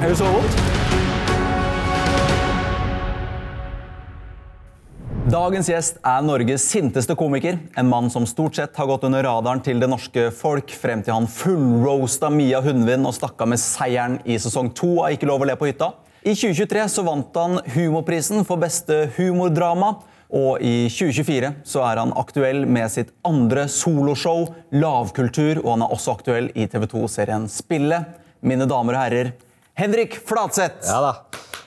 Er det så vondt? Dagens gjest er Norges sinteste komiker. En mann som stort sett har gått under radaren til det norske folk, frem til han fullroasta Mia Hundvin og stakk av med seieren i sesong to av Ikke lov å le på hytta. I 2023 så vant han Humorprisen for beste humordrama. Og i 2024 så er han aktuell med sitt andre soloshow, Lavkultur, og han er også aktuell i TV 2-serien Spille. Mine damer og herrer, Henrik Flatseth! Ja da.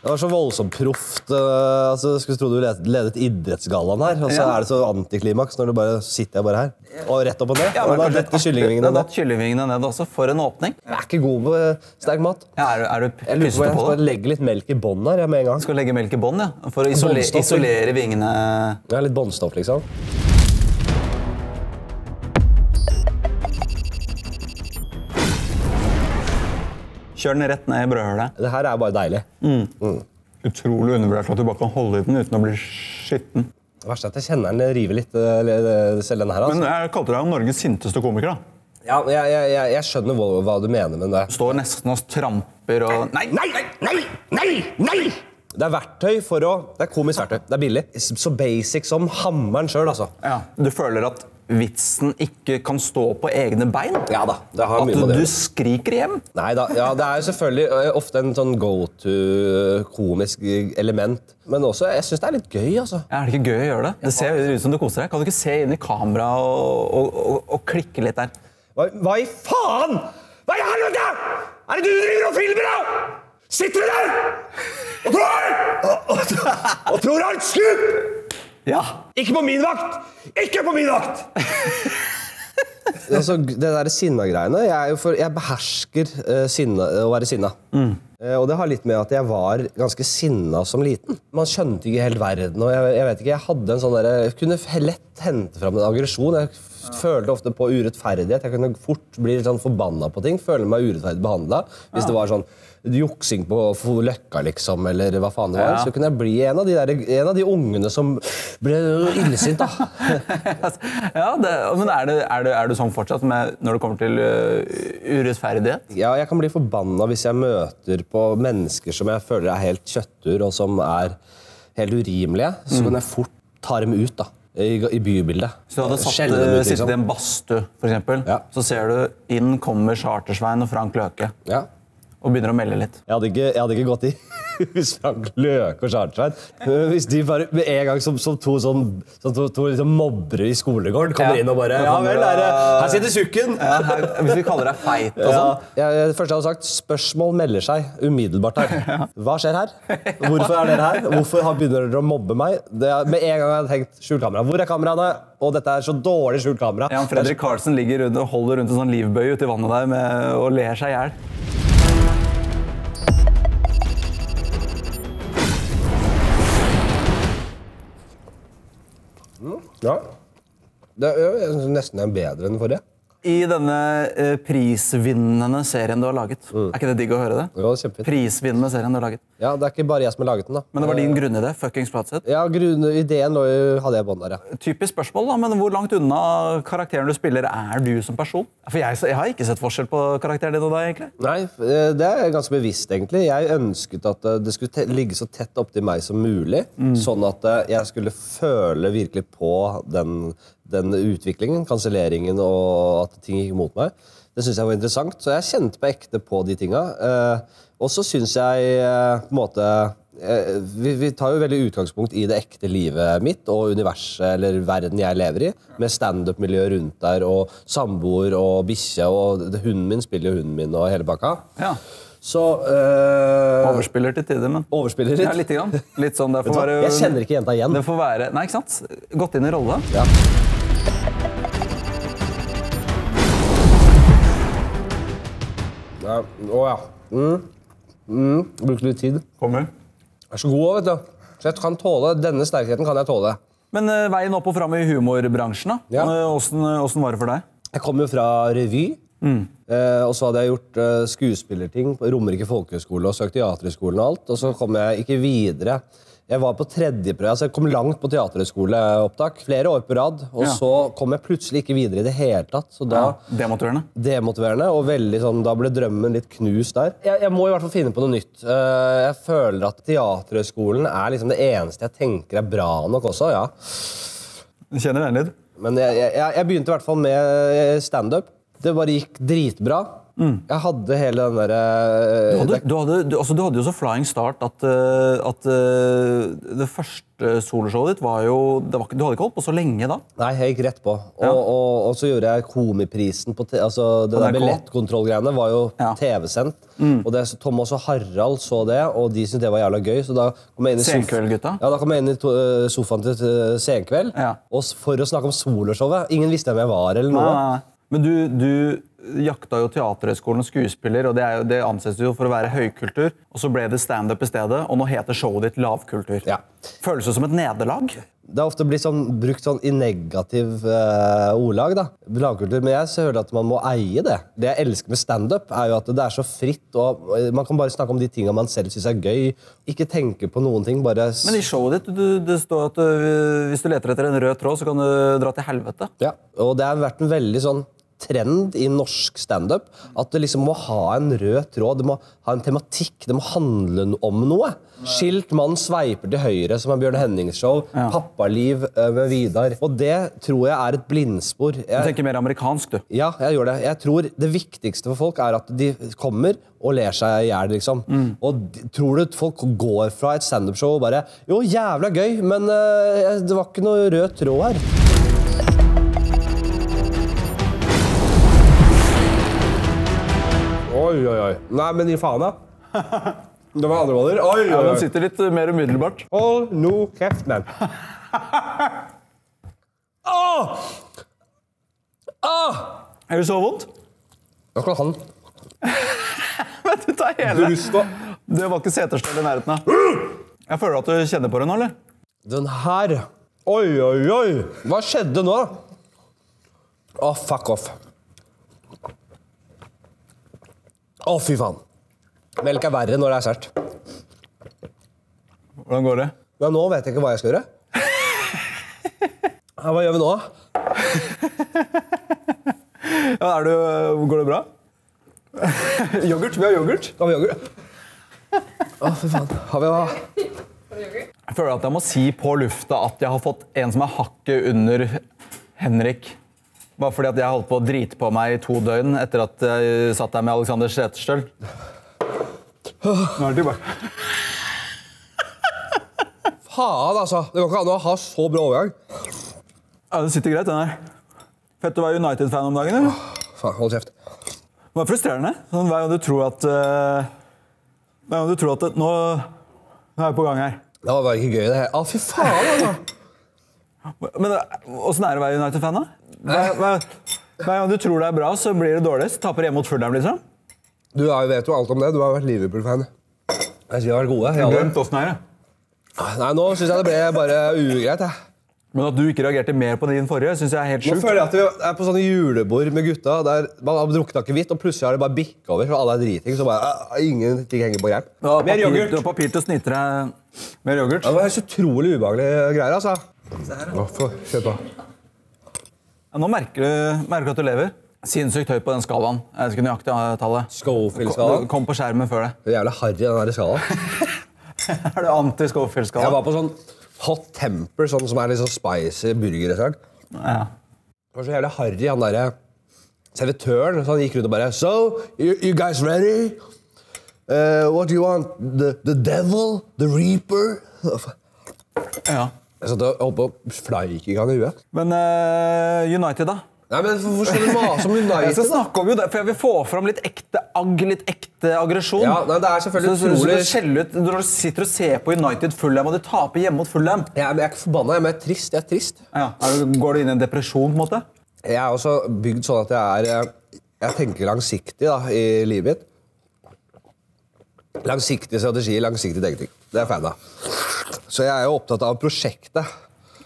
Det var så voldsomt proft. eh, altså, skulle tro du ledet, idrettsgallaen her, og så Ja. er det så antiklimaks når du bare sitter jeg bare her. Og rett opp og ned. Ja, og da detter kyllingvingene ned. kyllingvingene ned også, for en åpning. Jeg er ikke god på eh, sterk mat. Ja, er, du- er du Jeg lurer på jeg skal legge litt melk i bånn her ja, med en gang. Skal legge melk i bånn, ja. For å isolere, isolere vingene. Ja, litt båndstoff, liksom. Kjør den rett ned i brødhølet. Det her er bare deilig. Utrolig undervurdert at du bare kan holde i den uten å bli skitten. Det verste er at jeg kjenner den river litt, eh, selv denne her. Altså. Men jeg kalte deg jo Norges sinteste komiker. da. Ja, jeg, jeg, jeg, jeg skjønner hva, hva du mener med det. Står nesten og tramper og Nei, Nei! Nei, nei, nei, nei! Det er verktøy for å Det er komisk verktøy. Det er billig. Så basic som hammeren sjøl, altså. Ja, Du føler at vitsen ikke kan stå på egne bein? Ja da, det har At mye du, med det At du skriker hjem? Nei da, ja, Det er jo selvfølgelig ofte en sånn go to komisk element. Men også, jeg syns det er litt gøy, altså. Ja, er det ikke gøy å gjøre det? Det ser ut som du koser deg. Kan du ikke se inn i kamera og, og, og, og klikke litt der? Hva, hva i faen?! Hva i helvete?! Er det du driver og filmer, da?! Sitter du der og tror og, og, og tror alt Slutt! Ja! Ikke på min vakt! Ikke på min vakt! altså, det der sinna-greiene jeg, jeg behersker uh, sinne, å være sinna. Eh, og det har litt med at jeg var ganske sinna som liten. Man skjønte ikke helt verden. og Jeg, jeg vet ikke, jeg hadde en sånn der, jeg kunne lett hente fram en aggresjon. Jeg ja. følte ofte på urettferdighet. Jeg kunne fort bli litt sånn forbanna på ting. Føle meg urettferdig behandla. Hvis det var sånn juksing på løkka, liksom, eller hva faen det var. Ja. Så kunne jeg bli en av de, der, en av de ungene som ble illsint. da. ja det, men er, det, er, det, er du sånn fortsatt med, når det kommer til uh, urettferdighet? Ja, jeg kan bli forbanna hvis jeg møter på mennesker som jeg føler er helt kjøttur, og som er helt urimelige. Så Mm. kan jeg fort ta dem ut da, i, bybildet. Så du hadde satt, dem ut, sittet i liksom. en badstue, eksempel, Ja. så ser du inn kommer Chartersvein og Frank Løke Ja. Og begynner å melde litt. Jeg hadde, ikke, jeg hadde ikke gått i hvis Frank Løke og Chartersvein Hvis de bare med en gang som, som to, sånn, som to, to liksom mobbere i skolegården kommer Ja. inn og bare Ja vel, det- er her sitter sukken! Ja, her, hvis vi kaller deg feit og Ja, sånn. Ja, det første jeg hadde sagt, Spørsmål melder seg umiddelbart her. Hva skjer her? Hvorfor er dere her? Hvorfor begynner dere å mobbe meg? Det er, med en gang jeg hadde tenkt skjult kamera. Hvor er kameraene? Og dette er så dårlig skjult kamera. Ja, Fredrik Karlsen ligger rundt, og holder rundt en sånn livbøye ute i vannet der med, og ler seg i hjel. Ja. Det er jo nesten en bedre enn den forrige. I denne eh, prisvinnende serien du har laget. Er ikke det digg å høre det? Jo, kjempefint. Prisvinnende serien du har laget. Ja, Det er ikke bare jeg som har laget den. da. Men det var din grunnidé. Fuckings Flatseth. Ja, grunn, Ideen lå jo- hadde jeg i bånn der, ja. Typisk spørsmål, da, men hvor langt unna karakteren du spiller, er du som person? For jeg, jeg har ikke sett forskjell på karakteren din og deg, egentlig. Nei, eh, det er ganske bevisst, egentlig. Jeg ønsket at eh, det skulle ligge så tett opptil meg som mulig, sånn at eh, jeg skulle føle virkelig på den, den utviklingen, kanselleringen og at ting gikk mot meg. Det syns jeg var interessant, så jeg kjente på ekte på de tinga. Eh, og så syns jeg eh, på en måte eh, vi, vi tar jo veldig utgangspunkt i det ekte livet mitt og universet eller verden jeg lever i, med standup-miljø rundt der og samboer og bikkje, og det- hunden min spiller jo hunden min og hele bakka. Ja. Så øh... Overspiller til tider, men Overspiller litt. Ja, litt, grann. litt sånn, være, Jeg kjenner ikke jenta igjen. Det får være, nei, ikke sant? Gått inn i rolle. Ja. Ja, oh, ja. Mm. Mm. Brukte litt tid. Kommer. Jeg er så god, vet du. Så jeg kan tåle Denne sterkheten kan jeg tåle. Men uh, veien opp og fram i humorbransjen, da? Ja. Eh, Åssen åssen var det for deg? Jeg kom jo fra revy. Eh, og så hadde jeg gjort uh, skuespillerting på Romerike folkehøgskole og søkt teaterhøgskolen og alt. Og så kom jeg ikke videre Jeg var på tredjeprøve, altså jeg kom langt på teaterhøgskoleopptak. Flere år på rad. Og Ja. så kom jeg plutselig ikke videre i det hele tatt. Så da Demotiverende. Demotiverende, og veldig sånn, da ble drømmen litt knust der. Jeg, jeg må i hvert fall finne på noe nytt. Eh, jeg føler at Teaterhøgskolen er liksom det eneste jeg tenker er bra nok også. ja. Du kjenner den litt? Men jeg, jeg, jeg begynte i hvert fall med standup. Det bare gikk dritbra. Jeg hadde hele den derre Du hadde, du, du, altså, du hadde jo så flying start at, uh, at uh, det første soloshowet ditt var jo det var, Du hadde ikke holdt på så lenge da? Nei, jeg gikk rett på. Og, Ja. og, og så gjorde jeg Komiprisen på altså Det der billettkontrollgreiene var jo Ja. TV-sendt. Og det, Thomas og Harald så det, og de syntes det var jævla gøy. Så da kom jeg inn i sof- Senkveld-gutta? Ja, da kom jeg inn i to, eh, sofaen til eh, Senkveld og for å snakke om soloshowet. Ingen visste hvem jeg var. eller noe. nei. Men du, du jakta jo Teaterhøgskolen skuespiller, og det, er jo, det anses jo for å være høykultur. Og så ble det standup i stedet, og nå heter showet ditt lavkultur. Ja. Føles det som et nederlag? Det har ofte blitt sånn, brukt sånn i negativ uh, ordlag. da, lavkultur, Men jeg hører at man må eie det. Det jeg elsker med standup, er jo at det er så fritt. og eh, Man kan bare snakke om de tinga man selv syns er gøy. Ikke tenke på noen ting. bare... Men i showet ditt du, det står at du, hvis du leter etter en rød tråd, så kan du dra til helvete. Ja, og det har vært en veldig sånn trend i norsk standup at det liksom må ha en rød tråd. Det må ha en tematikk. Det må handle om noe. Skilt mann sveiper til høyre, som er Bjørn Hennings show. Ja. Pappaliv eh, med Vidar. Og det tror jeg er et blindspor. Du tenker mer amerikansk, du. ja, jeg gjør det. Jeg tror det viktigste for folk er at de kommer og ler seg i hjel. Liksom. Og tror du folk går fra et standup-show og bare Jo, jævla gøy, men uh, det var ikke noe rød tråd her. Oi, oi, oi. Nei, men i faen, da. Det var andre baller. Oi, Ja, oi, Den sitter litt øh, mer umiddelbart. Hold no kjeft, mann. Åh! Åh! Er det så vondt? Da kan han Men du tar hele. Brusta. Det var ikke seterstell i nærheten av. Jeg føler at du kjenner på det nå, eller? Den her Oi, oi, oi! Hva skjedde nå? Å, fuck off. Å, fy faen. Melk er verre når det er sært. Hvordan går det? Ja, nå vet jeg ikke hva jeg skal gjøre. Ja, hva gjør vi nå? Ja, er du, går det bra? yoghurt? Vi har yoghurt. Har vi yoghurt? Å, fy faen. Har vi hva? Jeg føler at jeg må si på lufta at jeg har fått en som er hakket under Henrik. Bare fordi at jeg holdt på å drite på meg i to døgn etter at jeg satt der med Alexander Seterstøl. Nå er det tilbake. Faen, altså. Det går ikke an å ha så bra overgang. Ja, det sitter greit, den her. Fett å være United-fan om dagen, eller? Faen, hold kjeft. Det var frustrerende. Sånn, hver gang du tror at uh, Hver gang du tror at det, nå, nå er jeg på gang her. Det var bare ikke gøy, det her. Å, fy faen, altså. Men åssen er det å være United-fan, da? Hver, hver, hver gang du tror det er bra, så blir det dårlig. Så taper hjemme mot Fulham, liksom. Du er, vet jo alt om det. Du har vært Liverpool-fan. Jeg synes vi har vært gode. jeg Glemt åssen er det. Nei, Nå syns jeg det ble bare ugreit. jeg. Men at du ikke reagerte mer på din forrige, syns jeg er helt sjukt. Nå føler jeg at vi er på sånne julebord med gutta der man har drukket akevitt, og plutselig har det bare bikka over, så alle er driting. Så bare uh, ingenting henger på greip. Mer yoghurt. du har papir til å snite deg mer yoghurt. Ja, det var helt utrolig ubehagelige greier, altså. Kjør på. Ja, nå merker du, merker du at du lever. Sinnssykt høyt på den skalaen. Jeg vet ikke nøyaktig tallet. Schofield-skalaen. Kom, kom på skjermen før det. Det er jævlig harry, den der skalaen. Er du anti-Schofield-skala? Jeg var på sånn hot temper, sånn som er litt sånn spicy burgerrestaurant. Ja. Det var så jævlig harry, han derre servitøren. Så han gikk rundt og bare So, you, you guys ready? Uh, what do you want? The, the devil? The reaper? ja. Jeg satt og holdt på å fleike han i huet. Men uh, United, da? Nei, men Hvorfor skal du mase om United? Jeg skal snakke om jo det, for jeg vil få fram litt ekte agg, litt ekte aggresjon. Ja, nei, det er selvfølgelig så, så, du ut Når du sitter og ser på United Fullham, og de taper hjemme mot Fullham jeg, er- jeg er ikke forbanna, jeg er mer trist. Jeg er trist. ja. er Går du inn i en depresjon? på en måte? Jeg er også bygd sånn at jeg er eh, Jeg tenker langsiktig da, i livet mitt. Langsiktig strategi, langsiktig tenking. Det er jeg fan av. Så jeg er jo opptatt av prosjektet.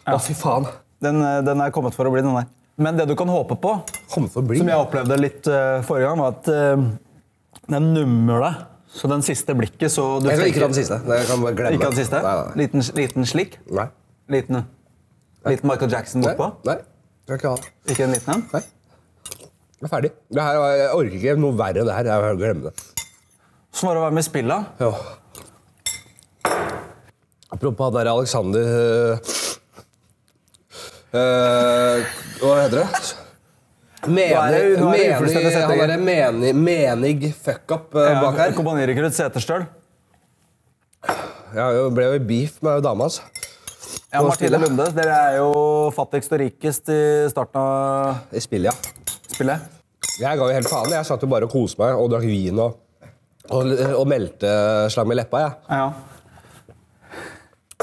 Å, fy faen. Den, eh, den er kommet for å bli, den der. Men det du kan håpe på, for å bli. som jeg opplevde litt uh, forrige gang, var at uh, den deg. Så den siste blikket, så du Jeg skal ikke ta den siste. Jeg kan bare glemme. Ikke den siste? Nei, nei, nei. Liten, liten slik? Nei. Liten, liten Michael Jackson Nei. bortpå? Nei. kan ikke ha det. Ikke en liten en? Nei. Jeg er ferdig. Det her, jeg orker ikke noe verre enn det her. Jeg glemmer det. Sånn var å være med i spillet. Ja. Apropos han der Alexander øh, øh, Hva heter det? Menig, han derre menig, menig fuckup øh, bak her. Kompanirekrutt Seterstøl. Jeg ble jo i beef med dama hans. Ja, Martine. Lunde, dere er jo fattigst og rikest i starten av I spillet, ja. spillet. Jeg ga jo helt faen. Jeg satt jo bare og koste meg og drakk vin og, og, og meldte slag med leppa. jeg. Ja.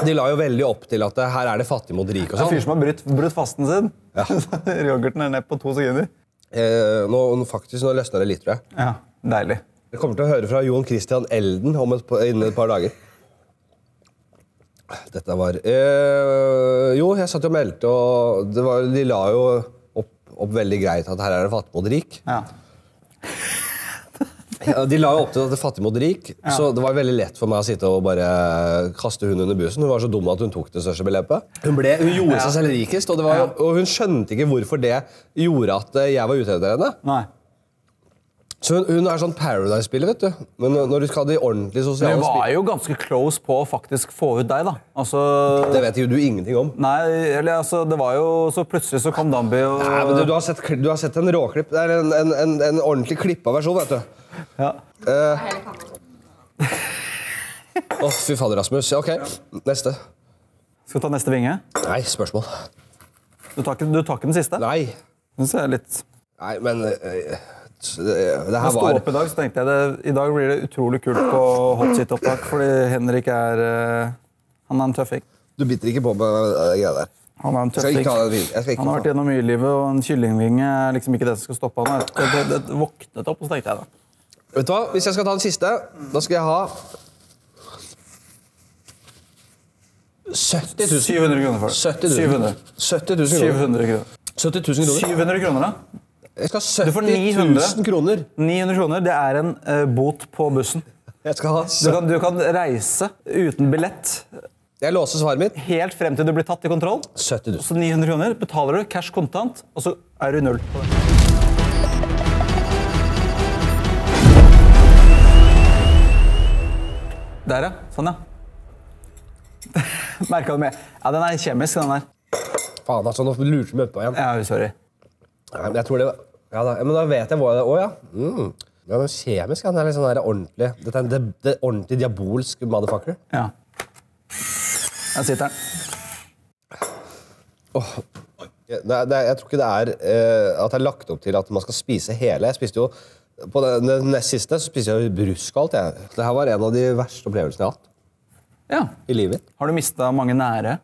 De la jo veldig opp til at her er det fattig mot rik og Det er en fyr sånn. som har brutt, brutt fasten sin. Yoghurten er ned på to sekunder. Eh, nå, nå faktisk, nå løsner det litt, tror jeg. Ja, Deilig. Jeg kommer til å høre fra Jon Christian Elden om et, innen et par dager. Dette var eh, Jo, jeg satt jo og meldte, og det var, de la jo opp, opp veldig greit at her er det fattig mot rik. Ja. Ja, de la jo opp til at det fattig mot rik, så det var veldig lett for meg å sitte og bare kaste hun under bussen. Hun var så dum at hun tok det største beløpet. Hun, ble, hun gjorde seg selv rikest, og, det var, og hun skjønte ikke hvorfor det gjorde at eh, jeg var ute etter henne. Nei. Så hun, hun er sånn Paradise-spiller, vet du. Men når du skal ha de ordentlige sosiale Men sosiale hun var jo ganske close på å faktisk få ut deg, da. Altså Det vet jo du ingenting om. Nei, eller altså, det var jo Så plutselig så kom Dambi og Nei, men du, du, har sett, du har sett en råklipp, det er en, en, en, en ordentlig klippa versjon, vet du. Ja. Å, fy fader, Rasmus. Ok, neste. Skal vi ta neste vinge? Nei, spørsmål. Du tar ikke, du tar ikke den siste? Nei. Den ser litt Nei, men eh, det, det her Jeg sto var opp i dag, så tenkte jeg det, i dag blir det utrolig kult på hot shit-opptak, fordi Henrik er eh, Han er en tøffing. Du biter ikke på med det greia der. Han er en Jeg skal tøffing. ikke ha den vinge. Jeg skal ikke Han har ha vært den. gjennom mye i livet, og en kyllingvinge er liksom ikke det som skal stoppe han. Det, det, det, det våknet opp, og så tenkte jeg da. Vet du hva? Hvis jeg skal ta den siste, da skal jeg ha 70 000. 700 kroner for det. 70 000. 70 000 kroner. 700 kroner. 70 000 kroner. 700 kroner, da? Jeg skal ha får 70 000 kroner. 900 kroner, det er en eh, bot på bussen. Jeg skal ha Du kan, du kan reise uten billett Jeg låser svaret mitt. helt frem til du blir tatt i kontroll. 70 000. Så 900 kroner betaler du cash kontant, og så er du null. Der, ja. Sånn, ja. Merka du med? Ja, den er kjemisk, den der. Faen, altså, nå lurte du meg utpå igjen. Ja, sorry. Nei, men jeg tror det. Ja, da, men da vet jeg hva det Å ja. Mm. ja den kjemiske den er litt sånn der ordentlig Dette er en det, ordentlig diabolsk motherfucker. Ja. Der sitter den. Oh. er- det, er- jeg tror ikke det er uh, at det er lagt opp til at man skal spise hele. Jeg spiste jo På den, den nest siste så spiste jeg brusk og alt. Jeg. Det her var en av de verste opplevelsene jeg har hatt Ja. i livet. Har du mista mange nære?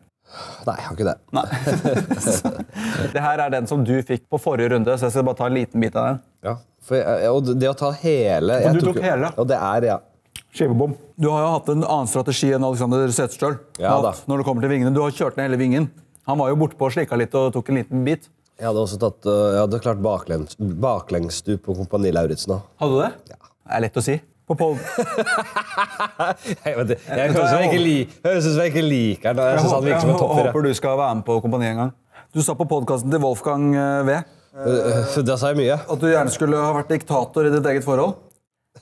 Nei, jeg har ikke det. Det her er den som du fikk på forrige runde, så jeg skal bare ta en liten bit av den. Ja, jeg, og det å ta hele Og du tok tok hele? Og det er, ja. Skivebom. Du har jo hatt en annen strategi enn Alexander Setesdøl. Ja når det kommer til vingene. Du har kjørt ned hele vingen. Han var jo bortpå og slikka litt og tok en liten bit. Jeg hadde også tatt, øh, jeg hadde klart baklengs, baklengsstup på Kompani Lauritzen. Hadde du det? Ja. Det er lett å si. På pod Jeg, vet det. jeg høres ut som jeg ikke liker den. Jeg jeg jeg håper du skal være med på Kompani en gang. Du sa på podkasten til Wolfgang eh, V Uh, Da sa jeg mye. at du gjerne skulle ha vært diktator i ditt eget forhold.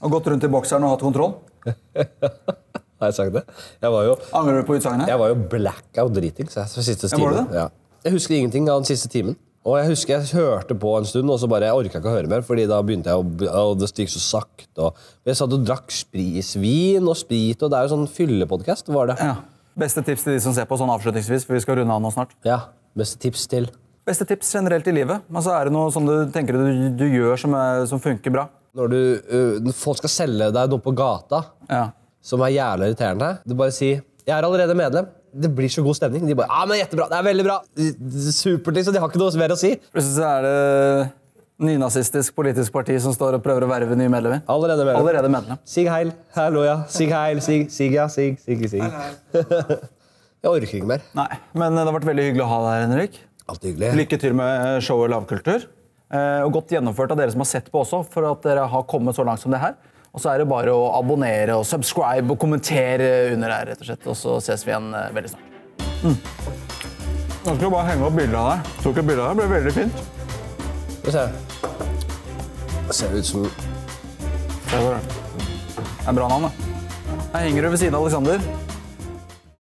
Og gått rundt i bokseren og hatt kontroll. Har jeg sagt det? Jeg var jo, Angrer du på utsagnet? jeg var jo blackout dritings siste timen. det? Ja. Jeg husker ingenting av den siste timen. Og jeg husker jeg hørte på en stund, og så bare, jeg orka ikke å høre mer. fordi da begynte jeg å, og det gikk så sakte. Og jeg satt og drakk sprisvin og sprit, og det er jo sånn fyllepodkast. var det. Ja. Beste tips til de som ser på sånn avslutningsvis, for vi skal runde av nå snart. Ja, Beste tips til Beste tips generelt i livet. Men så er det noe som du tenker du, du gjør som, er, som funker bra. Når du, uh, folk skal selge deg noe på gata Ja. som er jævlig irriterende, du bare si 'Jeg er allerede medlem'. Det blir så god stemning. De bare 'Ja, men Jettebra. Det er veldig bra. Supert', liksom. De har ikke noe mer å si. Plutselig så er det nynazistisk politisk parti som står og prøver å verve nye medlemmer. Allerede medlem. Allerede medlem. Sig heil. Hallo, ja. Sig heil. Sig, sig ja. Sig, sig, sig. Jeg orker ikke mer. Nei, Men det har vært veldig hyggelig å ha deg her, Henrik. Alltid hyggelig. Lykke til med showet Lavkultur. Eh, og godt gjennomført av dere som har sett på også, for at dere har kommet så langt som det her. Og så er det bare å abonnere og subscribe og kommentere under her, rett og slett. Og så ses vi igjen eh, veldig snart. Mm. Jeg skal bare henge opp bildet av deg. Tok et bilde av deg, ble veldig fint. Skal vi se. Det ser ut som Se på det. Det er bra navn, da. Her henger du ved siden av Alexander.